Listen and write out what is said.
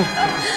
Oh,